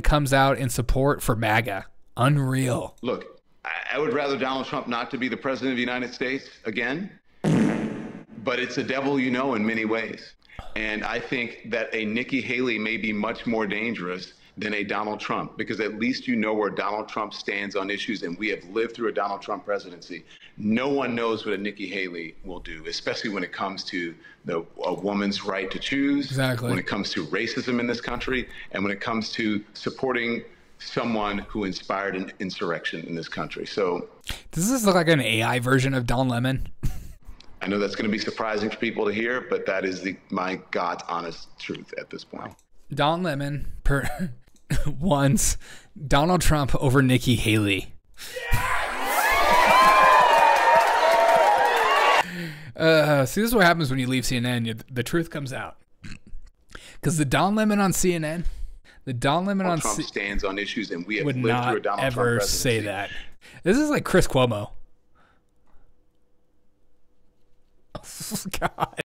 comes out in support for MAGA. Unreal. Look, I would rather Donald Trump not to be the president of the United States again, but it's a devil you know in many ways. And I think that a Nikki Haley may be much more dangerous than a Donald Trump because at least you know where Donald Trump stands on issues, and we have lived through a Donald Trump presidency. No one knows what a Nikki Haley will do, especially when it comes to the a woman's right to choose, exactly. when it comes to racism in this country, and when it comes to supporting someone who inspired an insurrection in this country. So, does this look like an AI version of Don Lemon? I know that's going to be surprising for people to hear, but that is the my God's honest truth at this point. Don Lemon per once Donald Trump over Nikki Haley. Uh, see, this is what happens when you leave CNN. You, the truth comes out. Because the Don Lemon on CNN, the Don Lemon Donald on Trump C- stands on issues, and we have would lived through a not Donald ever presidency. say that. This is like Chris Cuomo. God.